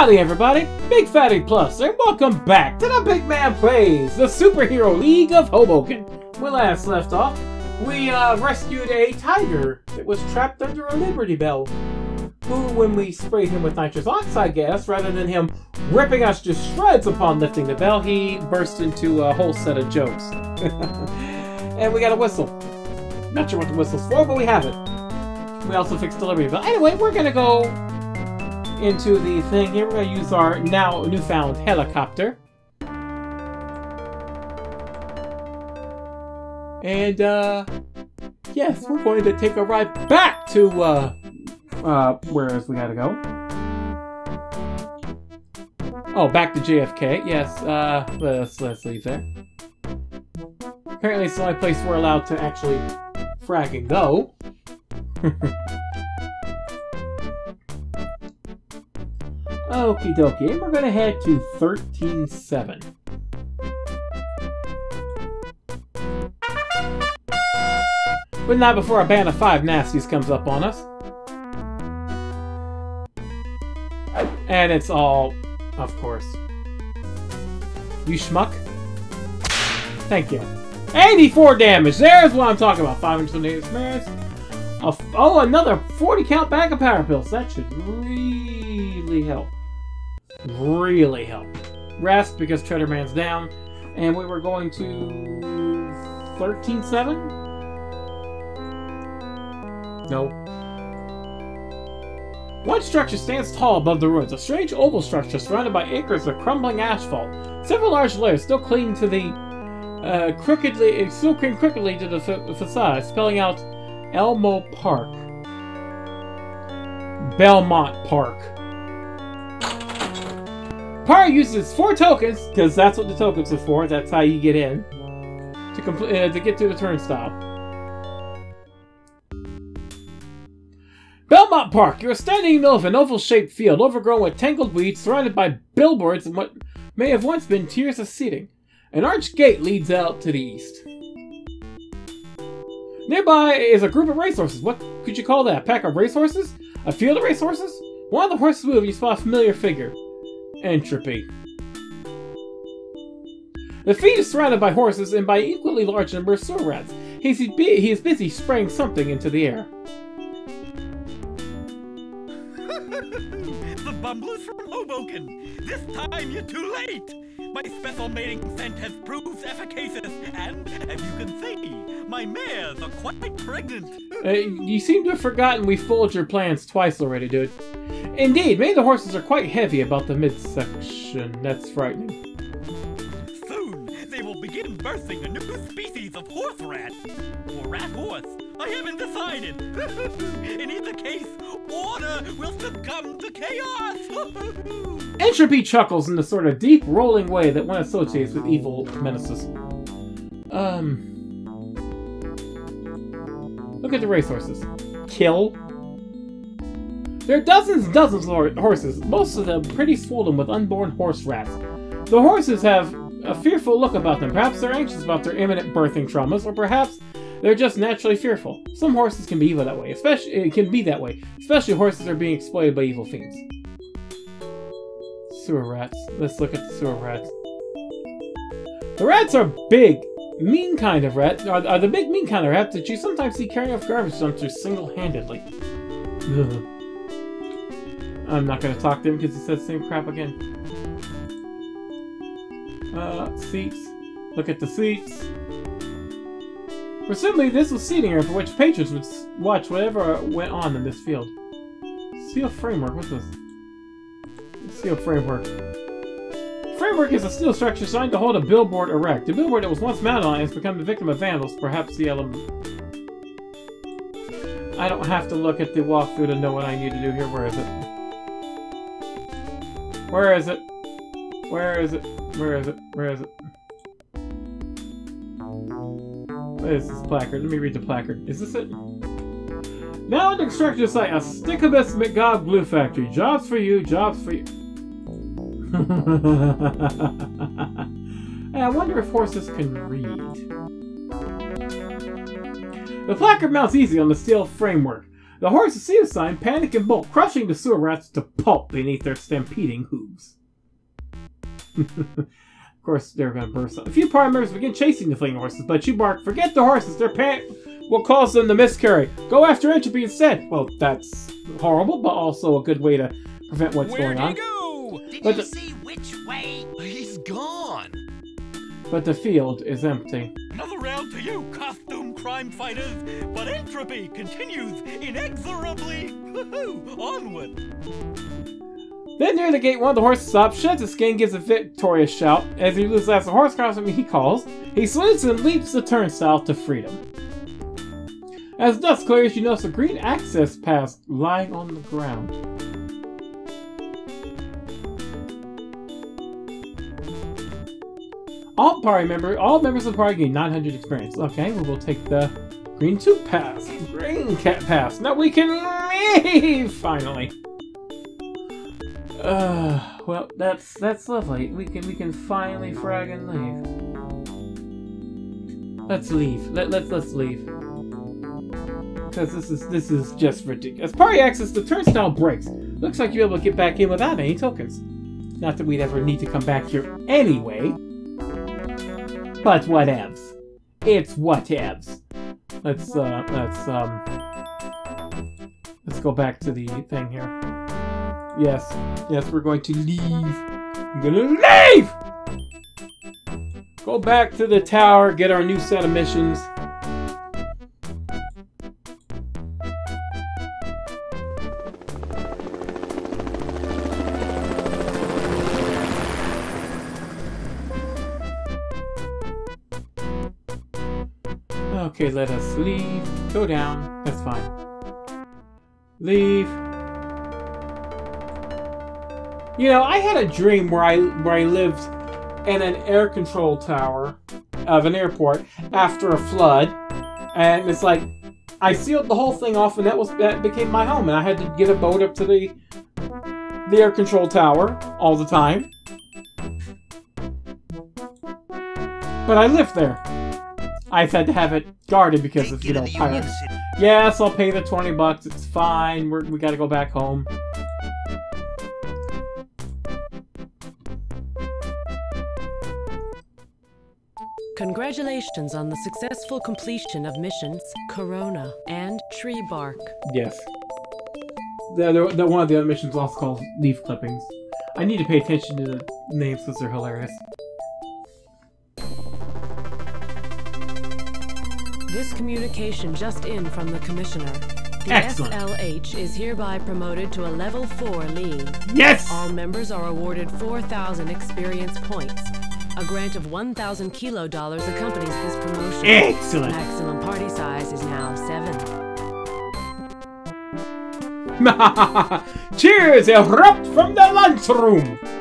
Howdy everybody, Big Fatty Plus, and welcome back to the Big Man Plays, the Superhero League of Hoboken. When last left off, we uh, rescued a tiger that was trapped under a Liberty Bell, who, when we sprayed him with nitrous oxide gas, rather than him ripping us to shreds upon lifting the bell, he burst into a whole set of jokes. and we got a whistle. Not sure what the whistle's for, but we have it. We also fixed the Liberty Bell. Anyway, we're gonna go into the thing here. We're going to use our now newfound helicopter. And, uh, yes, we're going to take a ride back to, uh, uh, where else we gotta go? Oh, back to JFK. Yes, uh, let's, let's leave there. Apparently it's the only place we're allowed to actually frag and go. Okie dokie, and we're gonna head to 13.7. But not before a band of five nasties comes up on us. And it's all, of course. You schmuck? Thank you. 84 damage! There's what I'm talking about. 528 smash. Oh, another 40 count bag of power pills. That should really help really helped. Rest because Treader Man's down. And we were going to 13-7? No. One structure stands tall above the ruins, a strange oval structure surrounded by acres of crumbling asphalt. Several large layers still cling to the uh, crookedly, still cling crookedly to the fa facade, spelling out Elmo Park. Belmont Park. Par uses four tokens, because that's what the tokens are for. That's how you get in to complete uh, to get to the turnstile. Belmont Park. You're standing in the middle of an oval-shaped field, overgrown with tangled weeds, surrounded by billboards and what may have once been tiers of seating. An arched gate leads out to the east. Nearby is a group of racehorses. What could you call that? A pack of racehorses? A field of racehorses? One of the horses move, you spot a familiar figure. Entropy. The feed is surrounded by horses and by equally large number of sewer rats. He's, he is busy spraying something into the air. the bumblers Hoboken! This time you're too late! My special mating scent has proved efficacious, and, as you can see, my mares are quite pregnant. uh, you seem to have forgotten we fooled your plans twice already, dude. Indeed, many of the horses are quite heavy about the midsection. That's frightening. Soon, they will begin birthing a new species of horse rat. Or rat horse. I haven't decided. In either case, order will succumb to chaos. Entropy chuckles in the sort of deep, rolling way that one associates with evil menaces. Um... Look at the racehorses. Kill. There are dozens and dozens of horses, most of them pretty swollen with unborn horse rats. The horses have a fearful look about them. Perhaps they're anxious about their imminent birthing traumas, or perhaps they're just naturally fearful. Some horses can be evil that way, especially it can be that way, especially horses are being exploited by evil fiends. Sewer rats. Let's look at the sewer rats. The rats are big, mean kind of rats, Are, are the big, mean kind of rats that you sometimes see carrying off garbage dumpsters single-handedly. I'm not to talk to him because he said the same crap again. Uh, seats. Look at the seats. Presumably this was seating area for which patrons would watch whatever went on in this field. Steel framework, what's this? Steel framework. Framework is a steel structure designed to hold a billboard erect. The billboard that was once mounted on has become the victim of vandals, perhaps the element. I don't have to look at the walkthrough to know what I need to do here. Where is it? Where is it? Where is it? Where is it? Where is it? What is this placard? Let me read the placard. Is this it? Now in the construction site, a Stickabus McGob glue factory. Jobs for you, jobs for you. I wonder if horses can read. The placard mounts easy on the steel framework. The horses see the sign, panic and bolt, crushing the sewer rats to pulp beneath their stampeding hooves. of course, they're going to burst. A few party members begin chasing the fleeing horses, but you bark, "Forget the horses! Their panic will cause them to miscarry. Go after entropy instead." Well, that's horrible, but also a good way to prevent what's Where'd going he on. go? Did But you the- see which way? He's gone. But the field is empty. Another round to you, costume crime fighters. But entropy continues inexorably. Woohoo! Onward. Then near the gate, one of the horses stops, sheds his skin, gives a victorious shout. As he loses last the horse costume he calls, he salutes and leaps the turnstile to freedom. As dusk clears, you notice a green access pass lying on the ground. All party member, all members of the party gain 900 experience. Okay, well, we'll take the green tube pass, green cat pass. Now we can leave finally. Uh, well, that's that's lovely. We can we can finally frag and leave. Let's leave. Let let's let's leave. Because this is this is just ridiculous. Party access, the turnstile breaks. Looks like you're able to get back in without any tokens. Not that we'd ever need to come back here anyway. But whatevs. It's whatevs. Let's uh let's um let's go back to the thing here. Yes, yes, we're going to leave. I'm gonna leave! Go back to the tower, get our new set of missions. Okay, let us leave. Go down. That's fine. Leave. You know, I had a dream where I where I lived in an air control tower of an airport after a flood, and it's like I sealed the whole thing off, and that was that became my home, and I had to get a boat up to the the air control tower all the time. But I lived there. I've had to have it guarded because Take of you know pirates. Yes, I'll pay the 20 bucks. It's fine. We're, we gotta go back home. Congratulations on the successful completion of missions Corona and Tree Bark. Yes. The one of the other missions also called leaf clippings. I need to pay attention to the names because they're hilarious. This communication just in from the Commissioner. The Excellent. SLH is hereby promoted to a Level 4 League. Yes! All members are awarded 4,000 experience points. A grant of 1,000 kilo dollars accompanies this promotion. Excellent! Maximum party size is now 7. Cheers erupt from the lunchroom!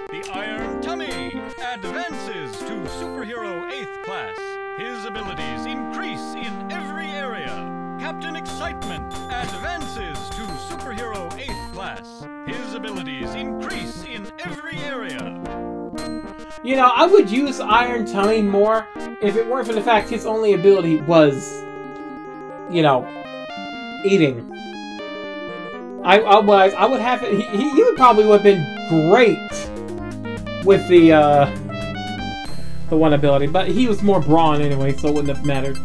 You know, I would use Iron Tummy more if it weren't for the fact his only ability was, you know, eating. I, I was, I would have, he, he would probably would have been great with the, uh, the one ability, but he was more brawn anyway, so it wouldn't have mattered.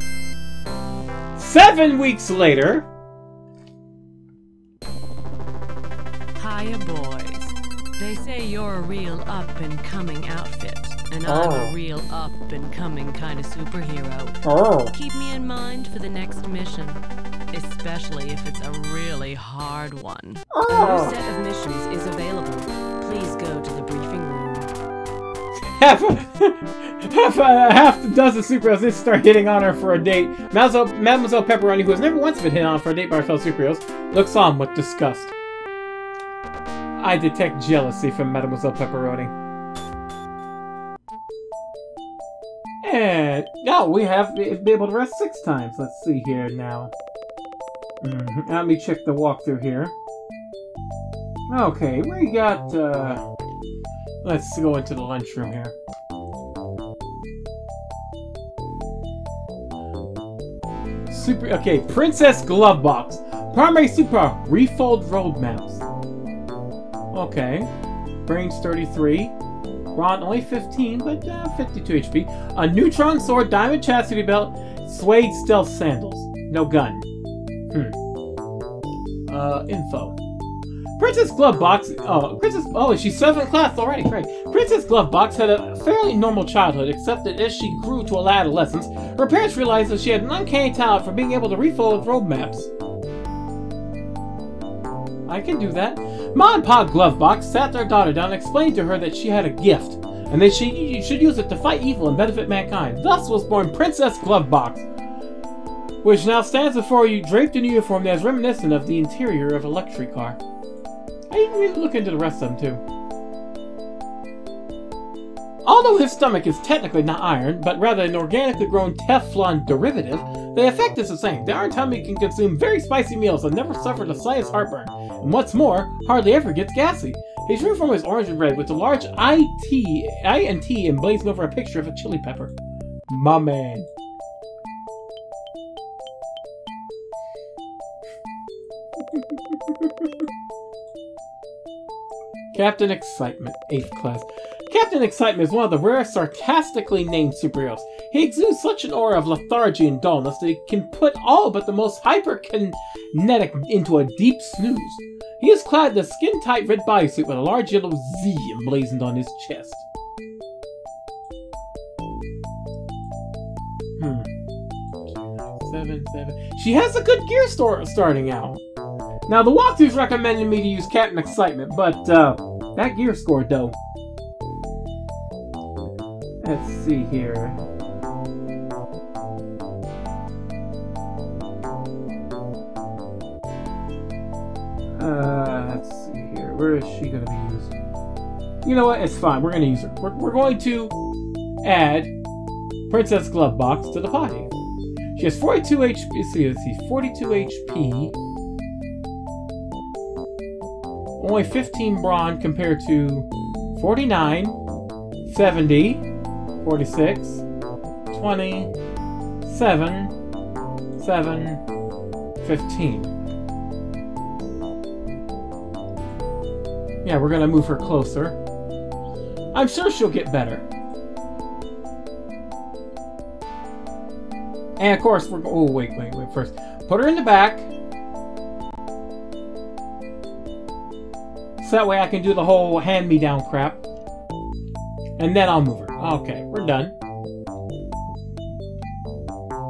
Seven weeks later, Hiya, boys. They say you're a real up and coming outfit, and I'm Oh. a real up and coming kind of superhero. oh, Keep me in mind for the next mission, especially if it's a really hard one. Oh. A Oh. new set of missions is available. Please go to the briefing room. half a, half a, half a dozen superheroes did start hitting on her for a date. Mademoiselle, Mademoiselle Pepperoni, who has never once been hit on for a date by her fellow superheroes, looks on with disgust. I detect jealousy from Mademoiselle Pepperoni. And now we have be be able to rest six times. Let's see here now. Mhm, Let me check the walkthrough here. Okay, we got. Uh, let's go into the lunchroom here. Super. Okay, Princess Glove Box. Primary Super Refold Road Maps. Okay. Brains 33. Ron only 15, but uh, 52 HP. A Neutron Sword, Diamond Chastity Belt, Suede Stealth Sandals. No gun. Hmm. Uh, info. Princess Glove Box. Oh, Princess. Oh, she's seventh class already. Great. Princess Glove Box had a fairly normal childhood, except that as she grew to a adolescence, her parents realized that she had an uncanny talent for being able to refold road maps. I can do that. Ma and Pa Glovebox sat their daughter down and explained to her that she had a gift, and that she should use it to fight evil and benefit mankind. Thus was born Princess Glovebox, which now stands before you draped in a uniform that is reminiscent of the interior of a luxury car. I didn't really look into the rest of them, too. Although his stomach is technically not iron, but rather an organically grown Teflon derivative, the effect is the same. The iron tummy can consume very spicy meals and never suffer the slightest heartburn. And what's more, hardly ever gets gassy. His uniform is orange and red with a large IT, INT emblazoned over a picture of a chili pepper. My man. Captain Excitement, 8th class. Captain Excitement is one of the rare sarcastically named superheroes. He exudes such an aura of lethargy and dullness that he can put all but the most hyperkinetic into a deep snooze. He is clad in a skin-tight red bodysuit with a large yellow Z emblazoned on his chest. Hmm. Seven, seven. She has a good gear store starting out. Now, the walkthroughs recommended me to use Captain Excitement, but, uh, that gear score, though. Let's see here. Uh, let's see here. Where is she going to be used? You know what? It's fine. We're going to use her. We're, we're going to add Princess Glove Box to the party. She has 42 HP. See, let's see. 42 HP. Only 15 brawn compared to 49, 70, 46, 20, 7, 7, 15. Yeah, we're gonna move her closer. I'm sure she'll get better. And of course, we're. Oh, wait, wait, wait. First, put her in the back. So that way I can do the whole hand-me-down crap. And then I'll move her. Okay, we're done.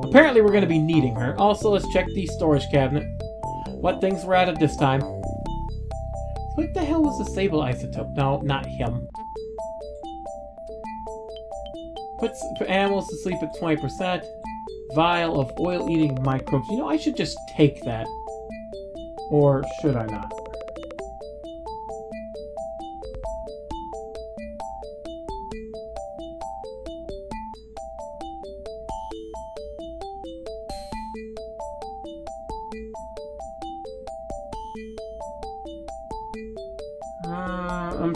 Apparently we're going to be needing her. Also, let's check the storage cabinet. What things we're at this time. What the hell was the Sable isotope? No, not him. Puts animals to sleep at 20%. Vial of oil-eating microbes. You know, I should just take that. Or should I not?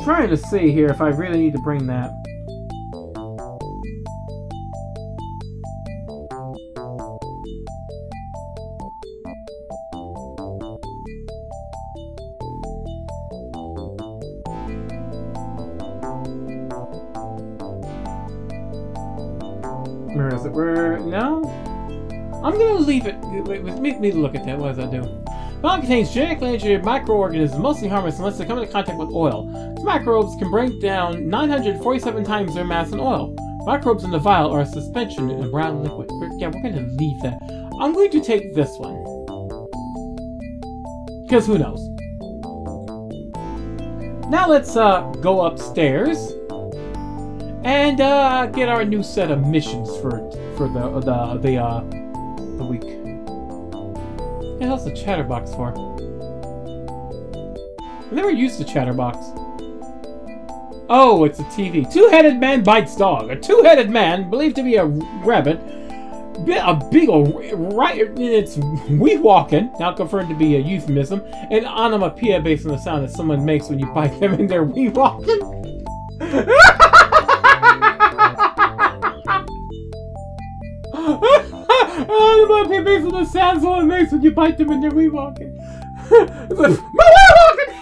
Trying to see here if I really need to bring that. Where is it? Where? No? I'm gonna leave it. Wait, wait, me, me look at that. What does that do? Vomit contains genetically engineered microorganisms, mostly harmless unless they come into contact with oil. These microbes can break down 947 times their mass in oil. Microbes in the vial are a suspension in a brown liquid. We're, yeah, we're going to leave that. I'm going to take this one. Because who knows? Now let's uh, go upstairs and uh, get our new set of missions for for the the the uh, the week. The hell's the chatterbox for? I've never used the chatterbox. Oh, it's a TV. Two-headed man bites dog. A two-headed man, believed to be a rabbit, a old right. It's we walking, now confirmed to be a euphemism, an onomatopoeia based on the sound that someone makes when you bite them in they're we walking. Oh, the based on the sound someone makes when you bite them and they're we walking. It's like, oh, "We're walking!"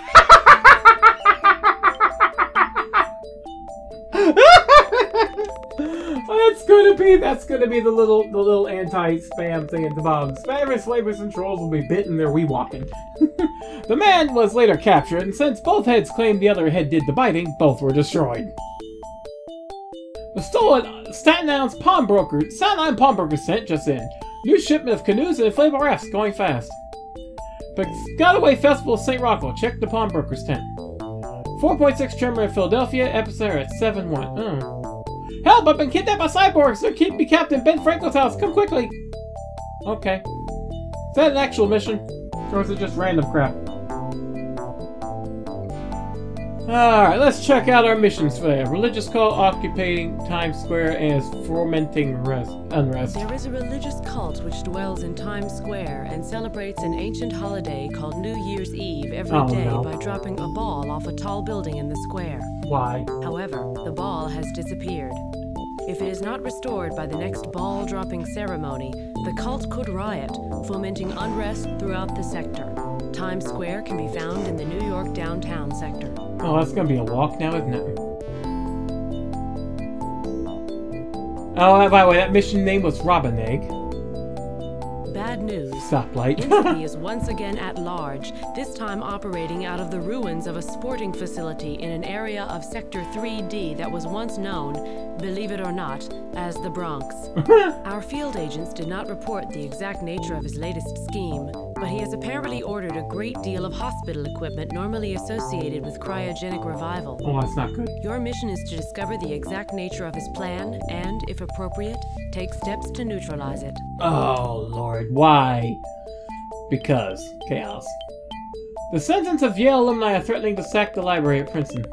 That's gonna be that's gonna be the little the little anti-spam thing at the bottom. Spammers, flavors, and trolls will be bitten. They're we walking. the man was later captured, and since both heads claimed the other head did the biting, both were destroyed. The stolen Staten Island's pawnbroker Staten Island pawnbroker sent just in. New shipment of canoes and inflatable rafts going fast. But Piscataway Festival of St. Rocco. Check the pawnbroker's tent. 4.6 tremor in Philadelphia. Epicenter at 7-1. Oh. Mm. Help! I've been kidnapped by cyborgs! They're keeping me captain Ben Franklin's house! Come quickly! Okay. Is that an actual mission? Or is it just random crap? Alright, let's check out our missions for that. Religious cult occupying Times Square and is fomenting res- unrest. There is a religious cult which dwells in Times Square and celebrates an ancient holiday called New Year's Eve every Oh, day no. by dropping a ball off a tall building in the square. Why? However, the ball has disappeared. If it is not restored by the next ball dropping ceremony, the cult could riot, fomenting unrest throughout the sector. Times Square can be found in the New York downtown sector. Oh, that's gonna be a walk now, isn't it? Oh, by the way, that mission name was Robin Egg. News. Stoplight. Is once again at large, this time operating out of the ruins of a sporting facility in an area of Sector 3D that was once known, believe it or not, as the Bronx. Our field agents did not report the exact nature of his latest scheme, but he has apparently ordered a great deal of hospital equipment normally associated with cryogenic revival. oh, that's not good. Your mission is to discover the exact nature of his plan and, if appropriate, take steps to neutralize it. Oh, Lord, why? Because chaos. The sentence of Yale alumni are threatening to sack the library at Princeton.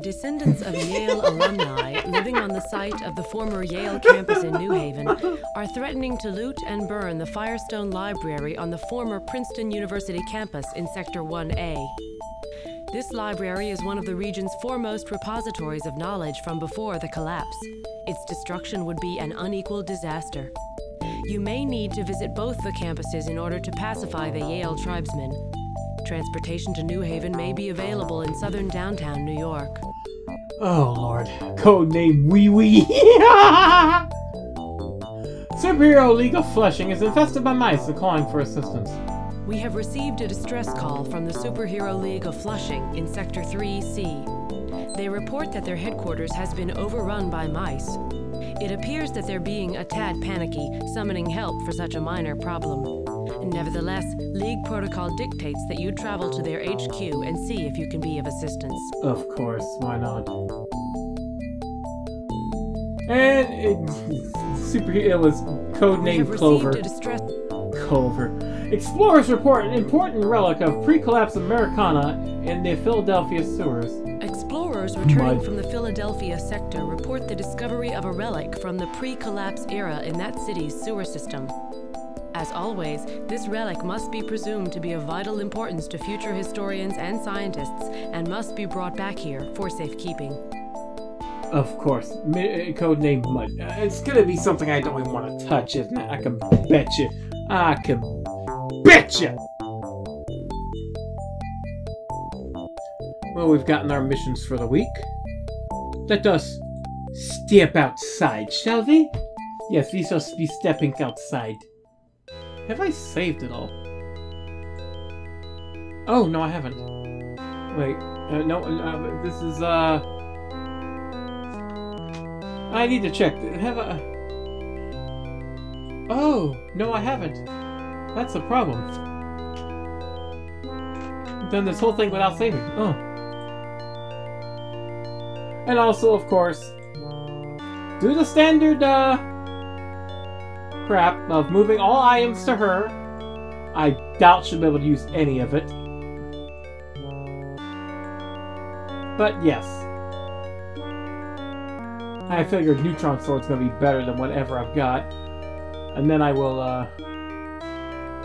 Descendants of Yale alumni living on the site of the former Yale campus in New Haven are threatening to loot and burn the Firestone Library on the former Princeton University campus in Sector 1A. This library is one of the region's foremost repositories of knowledge from before the collapse. Its destruction would be an unequal disaster. You may need to visit both the campuses in order to pacify the Yale tribesmen. Transportation to New Haven may be available in southern downtown New York. Oh, Lord. Codename Wee Wee. Superhero League of Flushing is infested by mice and calling for assistance. We have received a distress call from the Superhero League of Flushing in Sector 3C. They report that their headquarters has been overrun by mice. It appears that they're being a tad panicky, summoning help for such a minor problem. Nevertheless, League protocol dictates that you travel to their HQ and see if you can be of assistance. Of course, why not? And it, superhero it was We codename have Clover. received a distress Clover. Explorers report an important relic of pre-collapse Americana in the Philadelphia sewers. Explorers returning from the Philadelphia sector report the discovery of a relic from the pre collapse era in that city's sewer system. As always, this relic must be presumed to be of vital importance to future historians and scientists and must be brought back here for safekeeping. Of course, uh, codename Mud. Uh, it's gonna be something I don't even want to touch, isn't it? I can bet you. I can bet you. Well, we've gotten our missions for the week. Let us step outside, shall we? Yes, we shall be stepping outside. Have I saved it all? Oh, no, I haven't. Wait, uh, no, uh, this is, uh... I need to check. Have I... Oh, no, I haven't. That's the problem. Done this whole thing without saving. Oh. And also, of course, do the standard, uh, crap of moving all items to her. I doubt she'll be able to use any of it. But yes. I figured Neutron Sword's gonna be better than whatever I've got. And then I will, uh...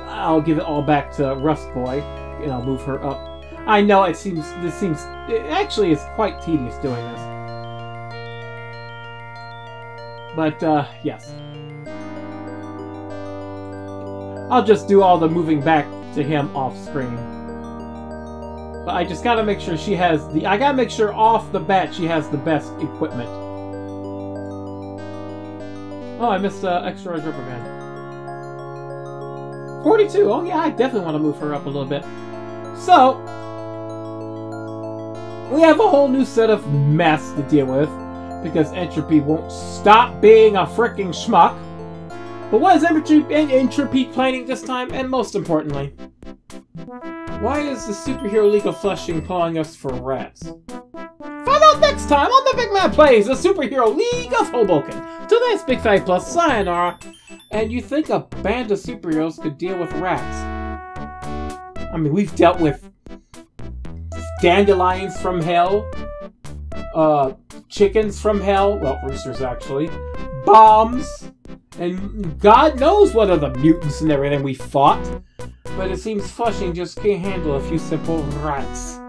I'll give it all back to Rust Boy, and I'll move her up. I know it seems, this seems, it actually is quite tedious doing this. But, uh, yes. I'll just do all the moving back to him off screen. But I just gotta make sure she has the. I gotta make sure off the bat she has the best equipment. Oh, I missed uh, extra rubber band. 42. Oh yeah, I definitely want to move her up a little bit. So we have a whole new set of mess to deal with because Entropy won't stop being a freaking schmuck. But what is Entropy, Entropy planning this time? And most importantly, why is the Superhero League of Flushing calling us for rats? Find out next time on the Big Man Plays the Superhero League of Hoboken. Next Big Fat Plus, sayonara. And you think a band of superheroes could deal with rats? I mean, we've dealt with dandelions from hell, uh, chickens from hell, well, roosters actually, bombs, and God knows what other mutants and everything we fought. But it seems Flushing just can't handle a few simple rats.